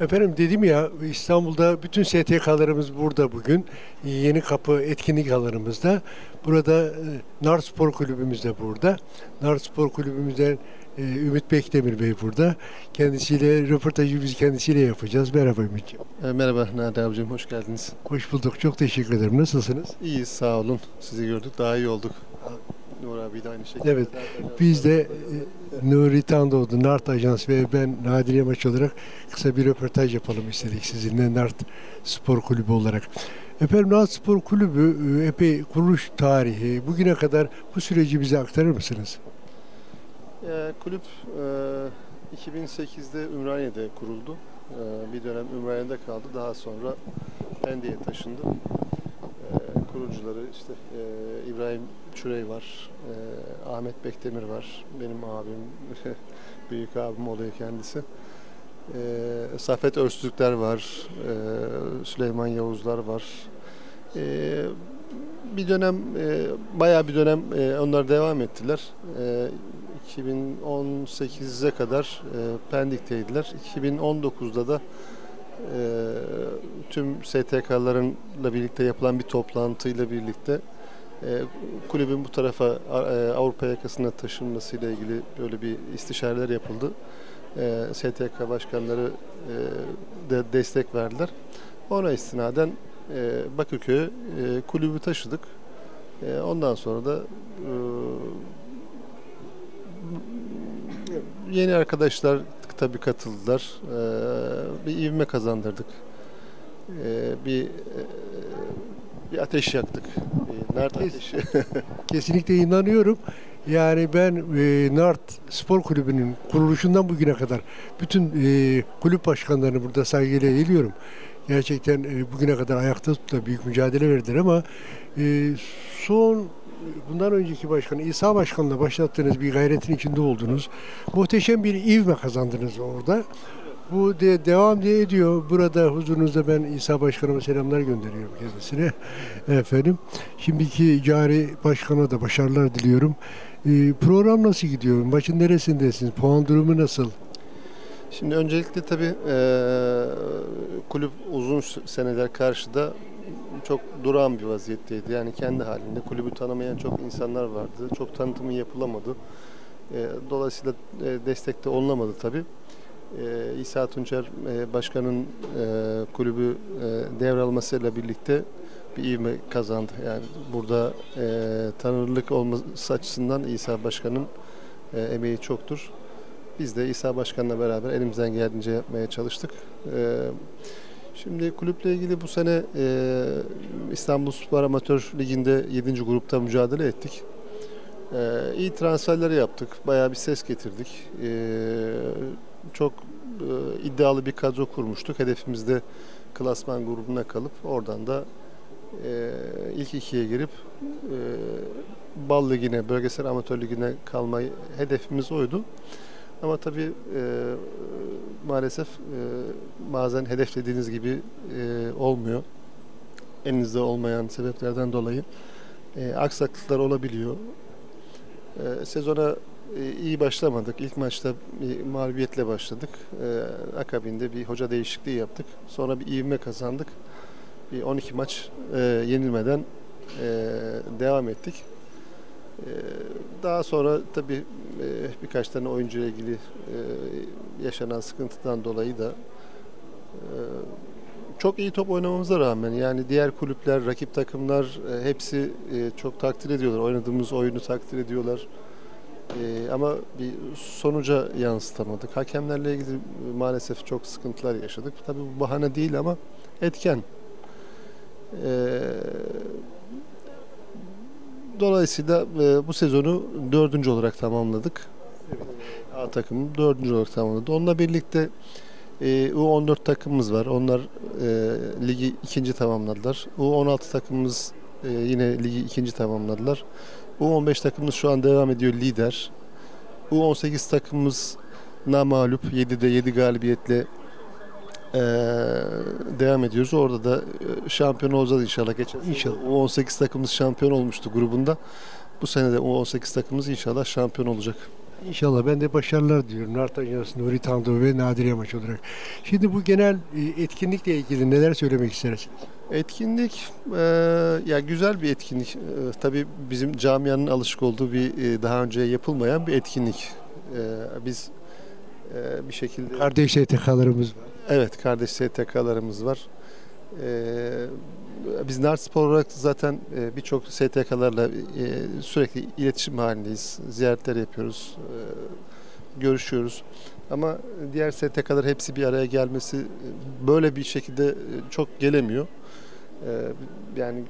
Efendim dedim ya İstanbul'da bütün STK'larımız burada bugün. Yeni Kapı etkinlik alanımızda. Burada e, Nar Spor Kulübümüz de burada. Nar Spor Kulübümüzden e, Ümit Bekdemir Bey burada. Kendisiyle röportajı biz kendisiyle yapacağız. Merhaba Ümit'ciğim. E, Merhaba Nadi abicim, hoş geldiniz. Hoş bulduk. Çok teşekkür ederim. Nasılsınız? İyiyiz, sağ olun. Sizi gördük, daha iyi olduk. Nur abi de aynı şekilde. Evet. Biz de Nuri Tandoğdu, Nart Ajans ve ben Nadir Yamaç olarak kısa bir röportaj yapalım istedik sizinle Nart Spor Kulübü olarak. Efendim Nart Spor Kulübü e, epey kuruluş tarihi. Bugüne kadar bu süreci bize aktarır mısınız? E, kulüp e, 2008'de Ümraniye'de kuruldu. E, bir dönem Ümraniye'de kaldı, daha sonra Pendik'e taşındı. Kurucuları işte e, İbrahim Çürey var, e, Ahmet Bekdemir var, benim abim, büyük abim oluyor kendisi. E, Safet Öztürkler var, e, Süleyman Yavuzlar var. E, bir dönem, e, bayağı bir dönem e, onlar devam ettiler. E, 2018'e kadar e, Pendik'teydiler. 2019'da da tüm STK'larınla birlikte yapılan bir toplantıyla birlikte e, kulübün bu tarafa e, Avrupa yakasına taşınmasıyla ilgili böyle bir istişareler yapıldı. E, STK başkanları de destek verdiler. Ona istinaden Bakırköy'e e, kulübü taşıdık. Ondan sonra da yeni arkadaşlar tabii katıldılar. E, bir ivme kazandırdık. E, bir e, bir ateş yaktık. Bir nert ateşi. Kesinlikle inanıyorum. Yani ben e, Nart Spor Kulübü'nün kuruluşundan bugüne kadar bütün e, kulüp başkanlarını burada saygıyla eğiliyorum. Gerçekten e, bugüne kadar ayakta tutup da büyük mücadele verdiler ama e, son bundan önceki başkan İsa Başkan'la başlattığınız bir gayretin içinde oldunuz. Muhteşem bir ivme kazandınız orada. Bu de devam diye ediyor. Burada huzurunuzda ben İsa Başkanıma selamlar gönderiyorum kendisine. Efendim. Şimdiki cari başkana da başarılar diliyorum. E, program nasıl gidiyor? Maçın neresindesiniz? Puan durumu nasıl? Şimdi öncelikle tabii e, kulüp uzun seneler karşıda çok durağan bir vaziyetteydi. Yani kendi halinde kulübü tanımayan çok insanlar vardı. Çok tanıtımı yapılamadı. E, dolayısıyla e, destek de olunamadı tabii. E, İsa Tunçer e, Başkan'ın e, kulübü e, devralmasıyla birlikte bir ivme kazandı. Yani burada e, tanınırlık olması açısından İsa Başkan'ın e, emeği çoktur. Biz de İsa Başkan'la beraber elimizden geldiğince yapmaya çalıştık. E, şimdi kulüple ilgili bu sene e, İstanbul Spor Amatör Ligi'nde 7. grupta mücadele ettik. E, iyi transferler yaptık. Bayağı bir ses getirdik. E, çok e, iddialı bir kadro kurmuştuk. Hedefimizde klasman grubuna kalıp oradan da e, ilk ikiye girip e, Bal Ligi'ne, Bölgesel Amatör Ligi'ne kalmayı hedefimiz oydu. Ama tabii e, maalesef e, bazen hedeflediğiniz gibi e, olmuyor. Elinizde olmayan sebeplerden dolayı e, aksaklıklar olabiliyor. E, sezona e, iyi başlamadık. İlk maçta bir mağlubiyetle başladık. E, akabinde bir hoca değişikliği yaptık. Sonra bir ivme kazandık. Bir 12 maç e, yenilmeden e, devam ettik. E, daha sonra tabii e, birkaç tane oyuncu ile ilgili e, yaşanan sıkıntıdan dolayı da e, çok iyi top oynamamıza rağmen yani diğer kulüpler, rakip takımlar hepsi çok takdir ediyorlar. Oynadığımız oyunu takdir ediyorlar. Ama bir sonuca yansıtamadık. Hakemlerle ilgili maalesef çok sıkıntılar yaşadık. Tabii bu bahane değil ama etken. Dolayısıyla e, bu sezonu dördüncü olarak tamamladık. A takımı dördüncü olarak tamamladı. Onunla birlikte e, U14 takımımız var. Onlar e, ligi ikinci tamamladılar. U16 takımımız e, yine ligi ikinci tamamladılar. U15 takımımız şu an devam ediyor lider. U18 takımımız namalup 7'de 7 galibiyetle e, devam ediyoruz. Orada da e, şampiyon olacağız inşallah. Geçen İnşallah. U18 takımımız şampiyon olmuştu grubunda. Bu sene de U18 takımımız inşallah şampiyon olacak. İnşallah ben de başarılar diliyorum. Nart Ajansı, Nuri Tanrı ve Nadire Maç olarak. Şimdi bu genel e, etkinlikle ilgili neler söylemek istersiniz? Etkinlik e, ya güzel bir etkinlik. E, tabii bizim camianın alışık olduğu bir e, daha önce yapılmayan bir etkinlik. E, biz e, bir şekilde Kardeş STK'larımız var. evet kardeş STK'larımız var. E, biz Nart Spor olarak zaten e, birçok STK'larla e, sürekli iletişim halindeyiz. Ziyaretler yapıyoruz. e, görüşüyoruz. Ama diğer STK'lar hepsi bir araya gelmesi e, böyle bir şekilde e, çok gelemiyor. E, Yani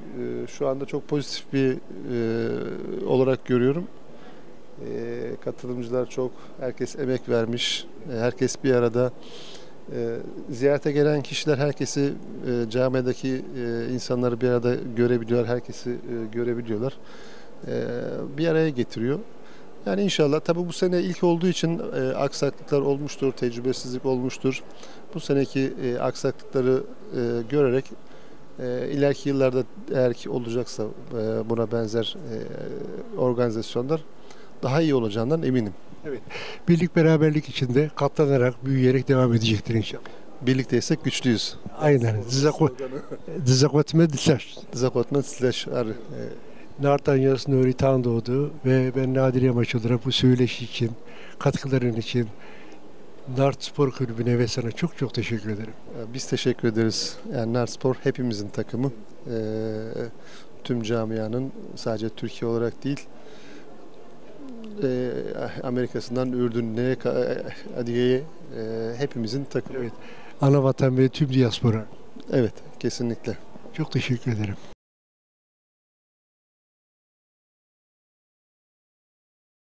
şu anda çok pozitif bir olarak görüyorum. E, Katılımcılar çok, herkes emek vermiş, e, herkes bir arada. E, Ziyarete gelen kişiler herkesi e, camideki e, insanları bir arada görebiliyor, herkesi e, görebiliyorlar. E, Bir araya getiriyor. Yani inşallah tabii bu sene ilk olduğu için e, aksaklıklar olmuştur, tecrübesizlik olmuştur. Bu seneki e, aksaklıkları e, görerek e, ileriki yıllarda eğer ki olacaksa e, buna benzer e, organizasyonlar daha iyi olacağından eminim. Birlik beraberlik içinde katlanarak, büyüyerek devam edecektir inşallah. Birlikteysek güçlüyüz. Aynen. Dizakot Meditaş. Zakotman slash ar. e, Nart Ajansı, Nuri Tanrı ve ben Nadire Maç olarak bu söyleşi için, katkıların için Nart Spor Kulübü'ne ve sana çok çok teşekkür ederim. Biz teşekkür ederiz. Yani Narspor hepimizin takımı. E, tüm camianın sadece Türkiye olarak değil e, Amerika'sından Ürdün'e, Adiye'ye e, hepimizin takımı. Evet. Ana vatan ve tüm diaspora. Evet, kesinlikle. Çok teşekkür ederim.